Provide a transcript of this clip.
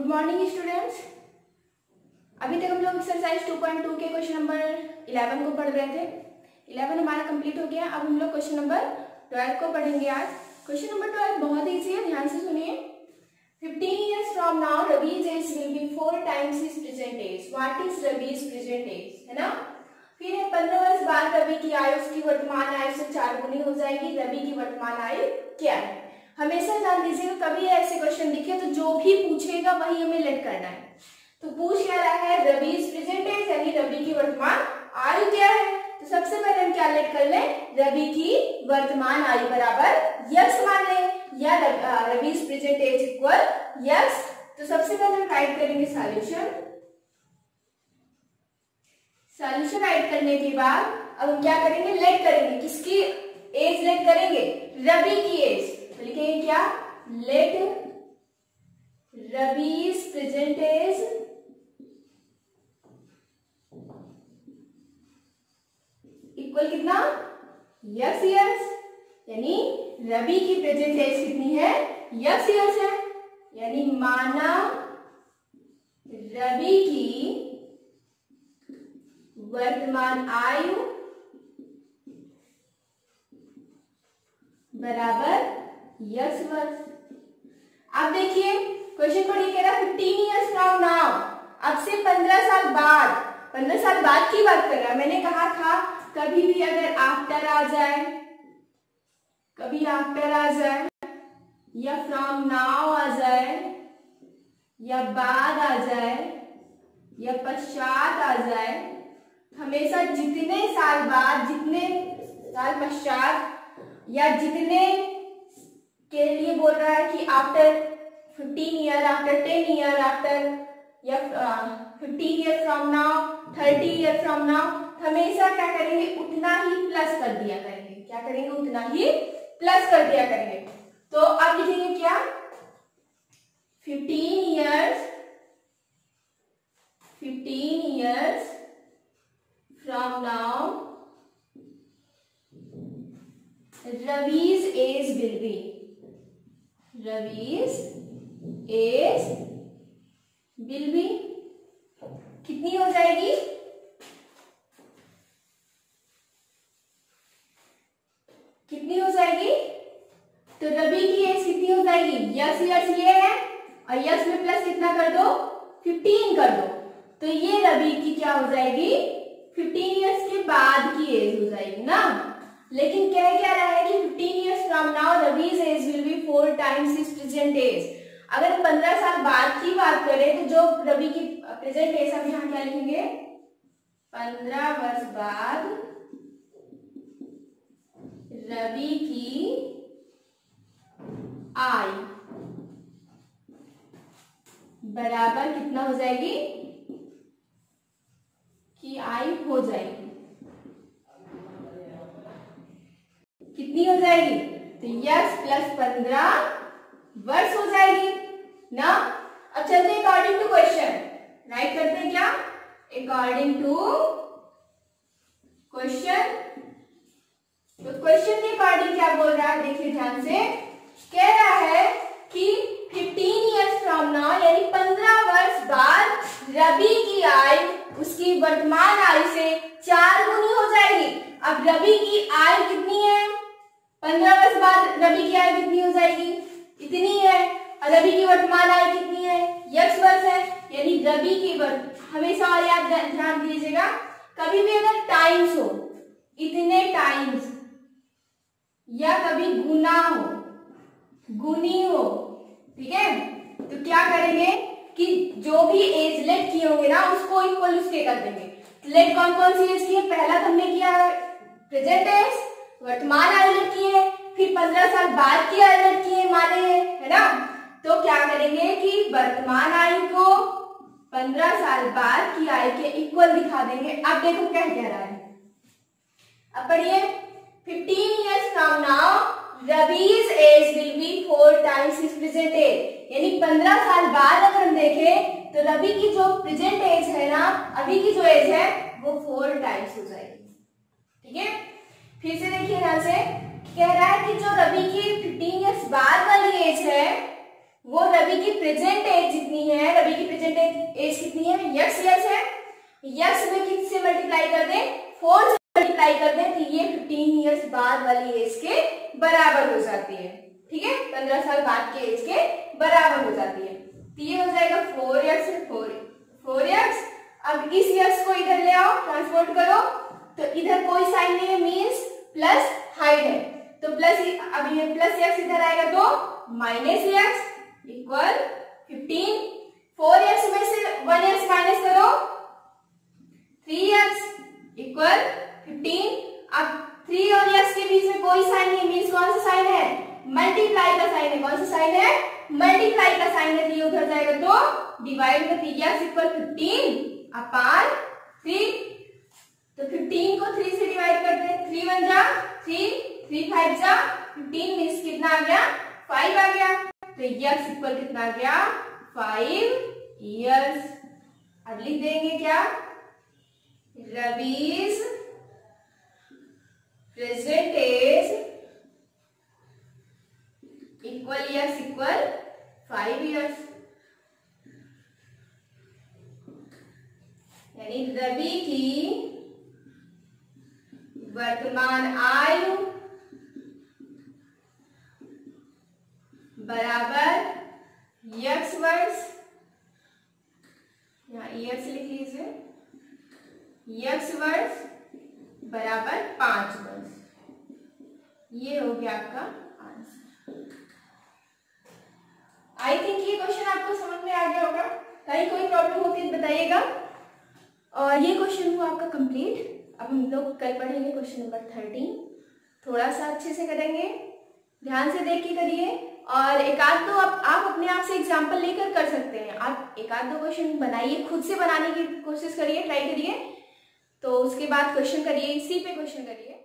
Good morning students अभी तक हम लोग एक्सरसाइज 2.2 के क्वेश्चन नंबर 11 को पढ़ रहे थे। 11 हमारा कंप्लीट हो गया। अब हम लोग क्वेश्चन नंबर 12 को पढ़ेंगे आज। क्वेश्चन नंबर 12 बहुत इजी है, ध्यान से सुनिए। 15 years from now Ravi's age will be four times his present age. What is Ravi's present age? है ना? फिर है, पंद्रह वर्ष बाद रवि की आयु, उसकी वर्तमान आयु से चार गुनी हो जाएगी। रवि की वर्तमान आयु क्या है? हमेशा जान लीजिएगा कभी ऐसे क्वेश्चन दिखे तो जो भी पूछेगा, वही हमें लेट करना है। तो पूछ क्या रहा है? रवि प्रेजेंट एज यानी रवि की वर्तमान आयु क्या है? तो सबसे पहले हम क्या लेट कर ले? रवि की वर्तमान आयु बराबर यक्स मान ले, या Ravi present age equal x तो सबसे पहले हम राइट करेंगे सॉल्यूशन सॉल्यूशन राइट करने के बाद, अब हम क्या करेंगे? लेट करेंगे। किसकी एज लेट करेंगे? रवि की एज तो लिखेंगे क्या? Let Ravi's present age equal कितना? यक्स ईयर्स यानी रवि की प्रेजेंट एज कितनी है? यक्स ईयर्स है. यानी माना रवि की वर्तमान आयु बराबर यक्स वर्ष अब देखिए क्वेश्चन पढ़िए, कह रहा फिफ्टीन ईयर्स फ्रॉम नाउ अब से पंद्रह साल बाद. पंद्रह साल बाद की बात कर रहा मैंने कहा था, कभी भी अगर आफ्टर आ जाए, कभी आफ्टर आ जाए, या फ्रॉम नाउ आ जाए, या बाद आ जाए, या पश्चात आ जाए, हमेशा जितने साल बाद, जितने साल पश्चात, या जितने के लिए बोल रहा है कि after fifteen year after ten year after या fifteen year from now thirty year from now हमेशा क्या करेंगे? उतना ही प्लस कर दिया करेंगे। क्या करेंगे? उतना ही प्लस कर दिया करेंगे। तो अब लिखेंगे क्या? Fifteen years fifteen years from now Ravi's age will Ravi's age will be कितनी हो जाएगी? कितनी हो जाएगी? तो रवि की एज कितनी हो जाएगी? यस यस, ये है, और यस में प्लस कितना कर दो? फिफ्टीन कर दो। तो ये रवि की क्या हो जाएगी? फिफ्टीन ईयर्स के बाद की एज हो जाएगी ना? लेकिन कह क्या रहा है कि 15 years from now Ravi's age will be four times his present age अगर 15 साल बाद की बात करें तो जो रवि की प्रेजेंट एज हम यहाँ क्या लिखेंगे? 15 वर्ष बाद रवि की आय बराबर कितना हो जाएगी की आय हो जाएगी कितनी हो जाएगी? तो यस प्लस पंद्रह वर्ष हो जाएगी। ना? अब चलते अकॉर्डिंग टू क्वेश्चन राइट करते हैं क्या? अकॉर्डिंग टू क्वेश्चन तो क्वेश्चन के अकॉर्डिंग क्या बोल रहा है? देखिए ध्यान से। कह रहा है कि 15 इयर्स फ्रॉम नाउ यानी 15 वर्ष बाद रवि की आय उसकी वर्तमान आय से चार गुनी हो जाएगी। अब रवि की आय कितनी है? पंद्रह वर्ष बाद रवि की आयु कितनी हो जाएगी? इतनी है। और रवि की वर्तमान आयु कितनी है? यक्स वर्ष है। यानी रवि की वर्ष हमेशा और याद ध्यान दीजिएगा। कभी भी अगर टाइम्स हो, इतने टाइम्स या कभी गुना हो, गुनी हो, ठीक है? तो क्या करेंगे कि जो भी एज लेट किए होंगे ना, उसको इक्वल उसके कर देंगे। लेट कौन कौन सी एज की है? पहला तो हमने किया प्रेजेंट एज वर्तमान आयु लड़की है, फिर पंद्रह साल बाद की आयोजन किए माने, हैं है ना? तो क्या करेंगे कि वर्तमान आयु को पंद्रह साल बाद की आयु के इक्वल दिखा देंगे। अब देखो क्या कह रहा है। अब पढ़िए। Fifteen years from now Ravi's age will be four times his present age यानी पंद्रह साल बाद अगर हम देखें तो रवि की जो प्रेजेंट एज है ना, अभी की जो एज है, वो फोर टाइम्स हो जाएगी। ठीक है? फिर से देखिए ध्यान से, कह रहा है कि जो रवि की 15 इयर्स बाद वाली एज है, वो रवि की प्रेजेंट एज जितनी है? रवि की प्रेजेंट एज कितनी है? यक्स यस है। यक्स में किससे मल्टीप्लाई कर दें? फोर से मल्टीप्लाई कर दें तो ये फिफ्टीन ईयर्स बाद वाली एज के बराबर हो जाती है। ठीक है? पंद्रह साल बाद के एज के बराबर हो जाती है। तो ये हो जाएगा four x four four x अब इस यक्स को इधर ले आओ ट्रांसपोर्ट करो। तो इधर कोई साइन नहीं है मीन्स प्लस हाइट है। तो प्लस अब ये प्लस एक्स इधर आएगा तो minus x equal fifteen four x में से वन एक्स माइनस करो। थ्री एक्स इक्वल फिफ्टीन अब थ्री और एक्स के बीच में कोई साइन नहीं मीन्स कौन सा साइन है? मल्टीप्लाई का साइन है। कौन सा साइन है? मल्टीप्लाई का साइन है। तो उधर जाएगा तो डिवाइड में three x equal fifteen upon three तो फिफ्टीन को थ्री से डिवाइड करते हैं थ्री वन जा थ्री थ्री फाइव जा फिफ्टीन मीन्स कितना आ गया? फाइव आ गया। तो यक्स इक्वल कितना आ गया? फाइव ईयर्स अब लिख देंगे क्या? Ravi's present age equal x equal five years यानी रवि की वर्तमान आयु बराबर यक्स वर्ष यहाँ ईयर्स लिख लीजिए, यक्स वर्ष बराबर पाँच वर्ष ये हो गया आपका आंसर। आई थिंक ये क्वेश्चन आपको समझ में आ गया होगा। कहीं कोई प्रॉब्लम होती है बताइएगा। और ये क्वेश्चन हुआ आपका कंप्लीट अब हम लोग कल पढ़ेंगे क्वेश्चन नंबर थर्टीन थोड़ा सा अच्छे से करेंगे। ध्यान से देख के करिए। और एक आध दो आप, आप अपने आप से एग्ज़ाम्पल लेकर कर सकते हैं। आप एक आध दो क्वेश्चन बनाइए खुद से बनाने की कोशिश करिए ट्राई करिए। तो उसके बाद क्वेश्चन करिए इसी पे क्वेश्चन करिए।